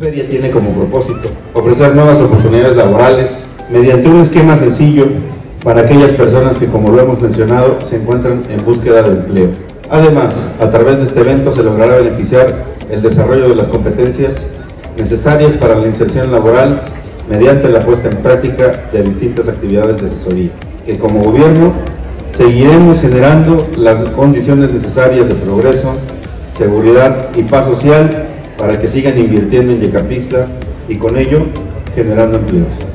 Feria tiene como propósito ofrecer nuevas oportunidades laborales mediante un esquema sencillo para aquellas personas que, como lo hemos mencionado, se encuentran en búsqueda de empleo. Además, a través de este evento se logrará beneficiar el desarrollo de las competencias necesarias para la inserción laboral mediante la puesta en práctica de distintas actividades de asesoría, que como gobierno seguiremos generando las condiciones necesarias de progreso, seguridad y paz social para que sigan invirtiendo en Yecapixtla y con ello generando empleos.